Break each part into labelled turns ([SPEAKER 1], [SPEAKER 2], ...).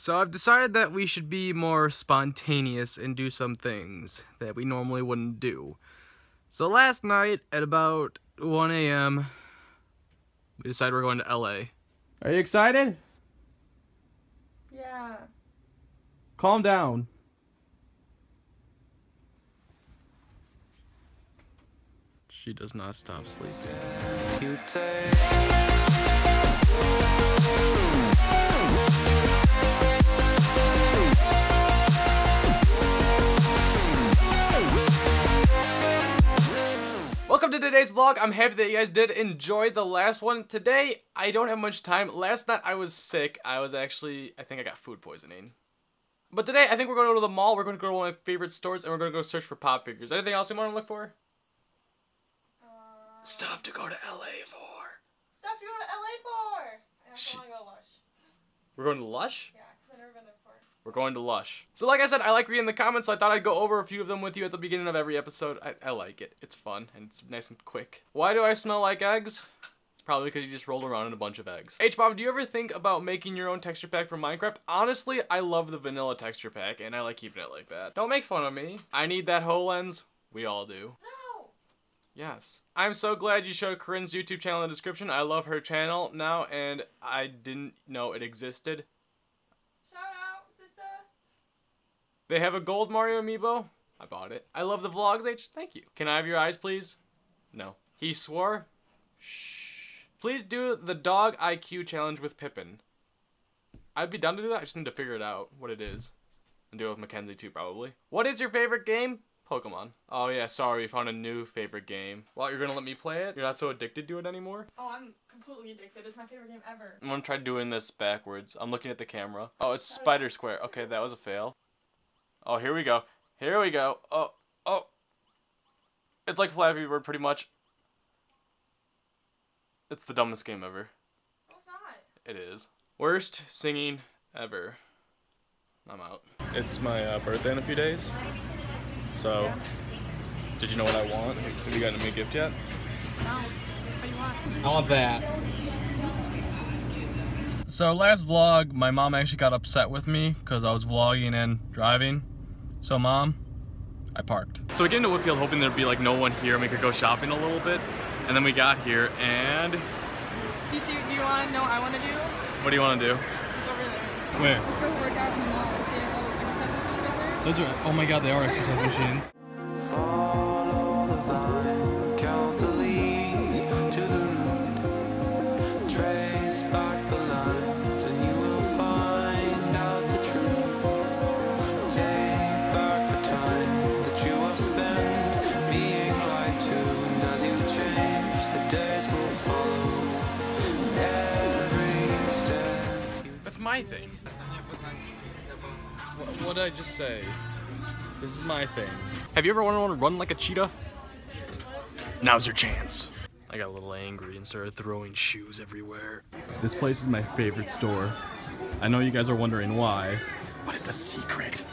[SPEAKER 1] So I've decided that we should be more spontaneous and do some things that we normally wouldn't do. So last night at about 1 a.m., we decided we're going to LA. Are you excited?
[SPEAKER 2] Yeah.
[SPEAKER 1] Calm down. She does not stop sleeping. Welcome to today's vlog. I'm happy that you guys did enjoy the last one. Today, I don't have much time. Last night, I was sick. I was actually, I think I got food poisoning. But today, I think we're going to go to the mall. We're going to go to one of my favorite stores, and we're going to go search for pop figures. Anything else we want to look for?
[SPEAKER 2] Uh,
[SPEAKER 1] Stuff to go to LA for.
[SPEAKER 2] stuff to go to LA for. I
[SPEAKER 1] Shh.
[SPEAKER 2] actually want to go to Lush.
[SPEAKER 1] We're going to Lush?
[SPEAKER 2] Yeah, 'cause I've never been there before.
[SPEAKER 1] We're going to Lush. So like I said, I like reading the comments, so I thought I'd go over a few of them with you at the beginning of every episode. I, I like it. It's fun, and it's nice and quick. Why do I smell like eggs? Probably because you just rolled around in a bunch of eggs. H-Bomb, do you ever think about making your own texture pack for Minecraft? Honestly, I love the vanilla texture pack, and I like keeping it like that. Don't make fun of me. I need that HoloLens. We all do.
[SPEAKER 2] No!
[SPEAKER 1] Yes. I'm so glad you showed Corinne's YouTube channel in the description. I love her channel now, and I didn't know it existed. They have a gold Mario amiibo. I bought it. I love the vlogs, H. Thank you. Can I have your eyes, please? No. He swore. Shh. Please do the dog IQ challenge with Pippin. I'd be down to do that. I just need to figure it out what it is. And do it with Mackenzie too, probably. What is your favorite game? Pokemon. Oh yeah, sorry, we found a new favorite game. Well, you're gonna let me play it? You're not so addicted to it anymore?
[SPEAKER 2] Oh, I'm completely addicted. It's my favorite game ever.
[SPEAKER 1] I'm gonna try doing this backwards. I'm looking at the camera. Oh, it's Spider Square. Okay, that was a fail. Oh, here we go. Here we go. Oh, oh. It's like Flappy Bird, pretty much. It's the dumbest game ever.
[SPEAKER 2] No, it's not.
[SPEAKER 1] It is. Worst singing ever. I'm out. It's my uh, birthday in a few days. So, did you know what I want? Have you gotten me a gift yet?
[SPEAKER 2] No. What do you want?
[SPEAKER 1] I want that. So last vlog, my mom actually got upset with me because I was vlogging and driving. So mom, I parked. So we get into Whitfield hoping there'd be like no one here and we could go shopping a little bit. And then we got here and
[SPEAKER 2] Do you see? what you want to know what I want to do?
[SPEAKER 1] what do you want to do?
[SPEAKER 2] It's over there.
[SPEAKER 1] Where?
[SPEAKER 2] Let's go work out in the mall. See all the exercise machines over there.
[SPEAKER 1] Those are, oh my god, they are exercise machines. My thing. What, what did I just say? This is my thing. Have you ever wanted to run like a cheetah? Now's your chance. I got a little angry and started throwing shoes everywhere. This place is my favorite store. I know you guys are wondering why, but it's a secret.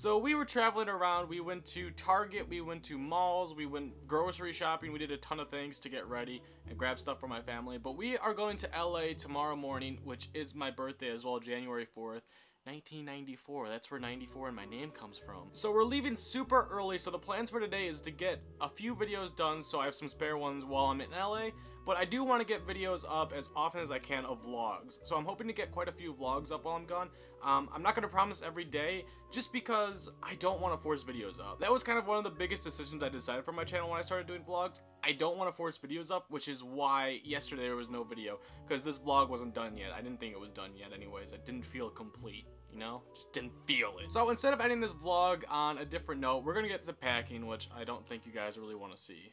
[SPEAKER 1] So we were traveling around. We went to Target, we went to malls, we went grocery shopping. We did a ton of things to get ready and grab stuff for my family. But we are going to LA tomorrow morning, which is my birthday as well, January 4th. 1994. That's where 94 and my name comes from. So we're leaving super early. So the plans for today is to get a few videos done so I have some spare ones while I'm in LA. But I do want to get videos up as often as I can of vlogs. So I'm hoping to get quite a few vlogs up while I'm gone. Um, I'm not going to promise every day just because I don't want to force videos up. That was kind of one of the biggest decisions I decided for my channel when I started doing vlogs. I don't want to force videos up, which is why yesterday there was no video. Because this vlog wasn't done yet. I didn't think it was done yet anyways. It didn't feel complete. You know, just didn't feel it. So instead of ending this vlog on a different note, we're gonna get to packing, which I don't think you guys really want to see.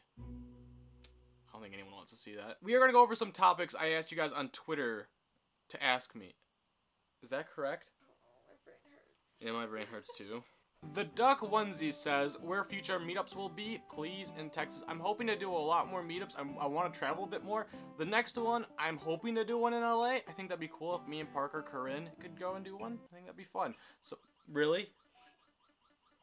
[SPEAKER 1] I don't think anyone wants to see that. We are gonna go over some topics I asked you guys on Twitter to ask me. Is that correct?
[SPEAKER 2] Oh, My brain hurts.
[SPEAKER 1] Yeah, my brain hurts too. The Duck Onesie says where future meetups will be, please, in Texas. I'm hoping to do a lot more meetups. I'm, I want to travel a bit more. The next one, I'm hoping to do one in LA. I think that'd be cool if me and Parker Corinne could go and do one. I think that'd be fun. So, really?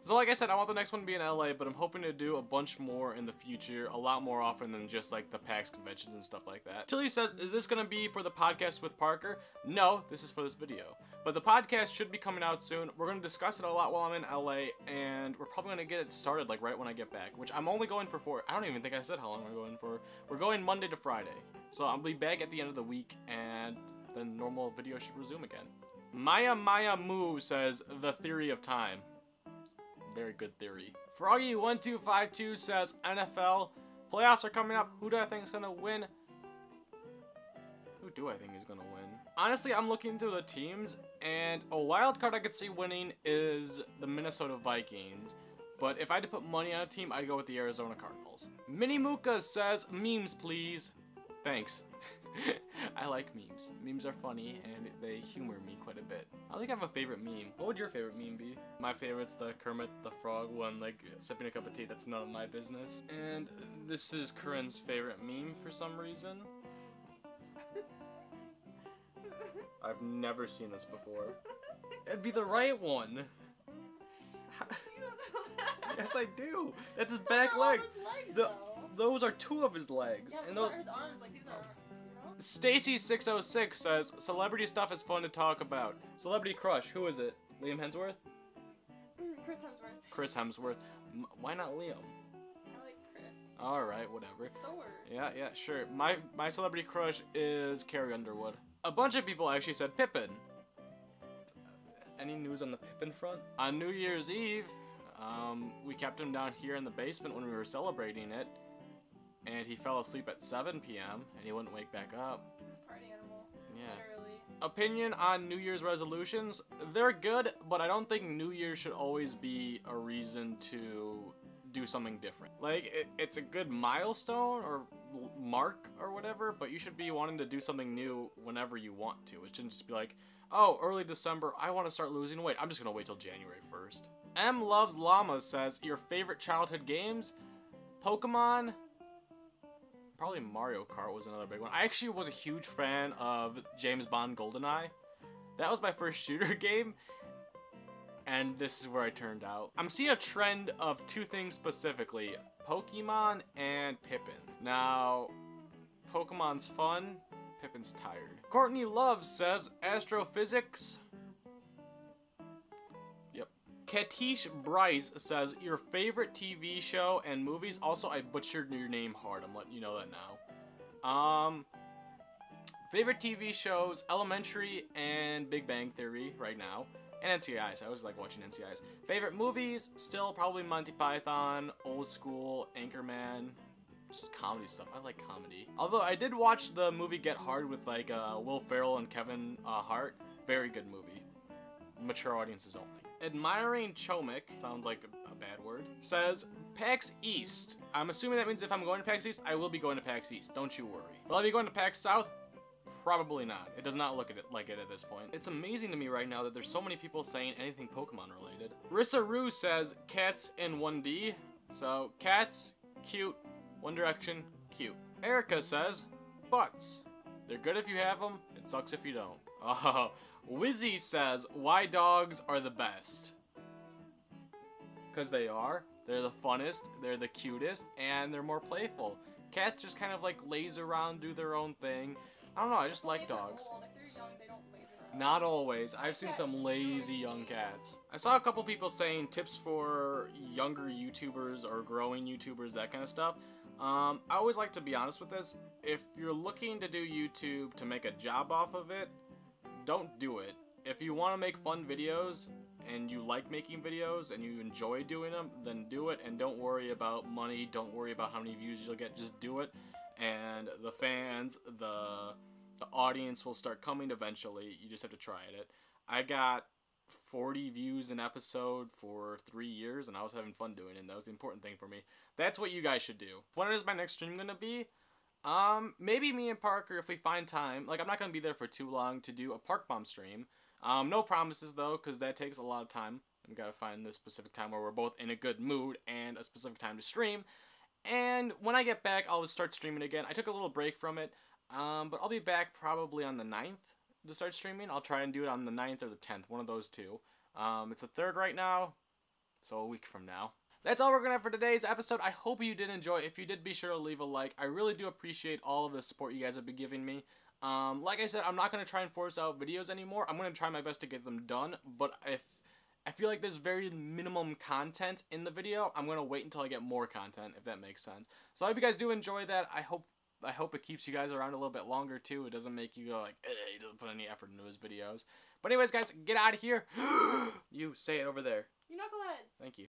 [SPEAKER 1] So like I said, I want the next one to be in LA, but I'm hoping to do a bunch more in the future, a lot more often than just like the PAX conventions and stuff like that. Tilly says, is this gonna be for the podcast with Parker? No, this is for this video. But the podcast should be coming out soon. We're gonna discuss it a lot while I'm in LA, and we're probably gonna get it started like right when I get back, which I'm only going for four. I don't even think I said how long we're going for. We're going Monday to Friday. So I'll be back at the end of the week, and then normal video should resume again. Maya Maya Moo says, the theory of time. Very good theory. Froggy1252 says NFL playoffs are coming up. Who do I think is gonna win? Who do I think is gonna win? Honestly, I'm looking through the teams, and a wild card I could see winning is the Minnesota Vikings. But if I had to put money on a team, I'd go with the Arizona Cardinals. Mini Muka says, memes please. Thanks. I like memes. Memes are funny and they humor me quite a bit. I think I have a favorite meme. What would your favorite meme be? My favorite's the Kermit the Frog one, like sipping a cup of tea. That's none of my business. And this is Corinne's favorite meme for some reason. I've never seen this before. It'd be the right one. yes, I do. That's his back leg. The, those are two of his legs,
[SPEAKER 2] Yeah,
[SPEAKER 1] and
[SPEAKER 2] those
[SPEAKER 1] those
[SPEAKER 2] are his arms, like these are arms, you know?
[SPEAKER 1] Stacy606 says, celebrity stuff is fun to talk about. Celebrity crush, who is it? Liam Hemsworth?
[SPEAKER 2] Chris Hemsworth.
[SPEAKER 1] Chris Hemsworth. M- why not Liam?
[SPEAKER 2] I like Chris.
[SPEAKER 1] Alright, whatever.
[SPEAKER 2] Thor.
[SPEAKER 1] Yeah, yeah, sure. My my celebrity crush is Carrie Underwood. A bunch of people actually said Pippin. Any news on the Pippin front? On New Year's Eve, um, we kept him down here in the basement when we were celebrating it, and he fell asleep at 7 p.m. and he wouldn't wake back up.
[SPEAKER 2] Party animal.
[SPEAKER 1] Yeah.
[SPEAKER 2] Literally.
[SPEAKER 1] opinion on New Year's resolutions. They're good, but I don't think New Year should always be a reason to do something different. Like, it, it's a good milestone or mark or whatever, but you should be wanting to do something new whenever you want to. It shouldn't just be like, oh, early December, I want to start losing weight. I'm just going to wait till January 1st. M Loves Llamas says, your favorite childhood games? Pokemon, Probably Mario Kart was another big one. I actually was a huge fan of James Bond GoldenEye. That was my first shooter game, and this is where I turned out. I'm seeing a trend of two things specifically, Pokemon and Pippin. Now, Pokemon's fun, Pippin's tired. Courtney Love says astrophysics. Katish Bryce says your favorite TV show and movies. Also, I butchered your name hard. I'm letting you know that now. Um, favorite TV shows: Elementary and Big Bang Theory right now, and NCIS. I always like watching NCIS. Favorite movies: still probably Monty Python, Old School, Anchorman. Just comedy stuff. I like comedy. Although I did watch the movie Get Hard with like uh, Will Ferrell and Kevin uh, Hart. Very good movie mature audiences only. Admiring Chomik, sounds like a, bad word, says PAX East. I'm assuming that means if I'm going to PAX East, I will be going to PAX East. Don't you worry. Will I be going to PAX South? Probably not. It does not look at it like it at this point. It's amazing to me right now that there's so many people saying anything Pokemon related. Rissa Roo says cats in 1D. So cats, cute. One Direction, cute. Erica says butts. They're good if you have them. It sucks if you don't. Oh, Wizzy says, why dogs are the best? Because they are. They're the funnest, they're the cutest, and they're more playful. Cats just kind of like laze around, do their own thing. I don't know, I just like dogs.
[SPEAKER 2] old, If they're young, don't.
[SPEAKER 1] Not always. I've seen some lazy young cats. I saw a couple people saying tips for younger YouTubers or growing YouTubers, that kind of stuff. Um, I always like to be honest with this. If you're looking to do YouTube to make a job off of it, don't do it. If you want to make fun videos and you like making videos and you enjoy doing them, then do it and don't worry about money. Don't worry about how many views you'll get. Just do it, and the fans, the the audience will start coming eventually. You just have to try it. I got 40 views an episode for three years, and I was having fun doing it. And that was the important thing for me. That's what you guys should do. When is my next stream gonna be? Um, maybe me and Parker, if we find time. Like, I'm not gonna be there for too long to do a Park Bomb stream. Um, no promises though, because that takes a lot of time. We gotta find the specific time where we're both in a good mood and a specific time to stream. And when I get back, I'll start streaming again. I took a little break from it, um, but I'll be back probably on the 9th to start streaming. I'll try and do it on the 9th or the 10th, one of those two. Um, it's the 3rd right now, So a week from now. That's all we're gonna have for today's episode. I hope you did enjoy. If you did, be sure to leave a like. I really do appreciate all of the support you guys have been giving me. Um, like I said, I'm not gonna try and force out videos anymore. I'm gonna try my best to get them done. But if I feel like there's very minimum content in the video, I'm gonna wait until I get more content, if that makes sense. So I hope you guys do enjoy that. I hope I hope it keeps you guys around a little bit longer too. It doesn't make you go like, he doesn't put any effort into his videos. But anyways, guys, get out of here. you say it over there.
[SPEAKER 2] You knuckleheads.
[SPEAKER 1] Thank you.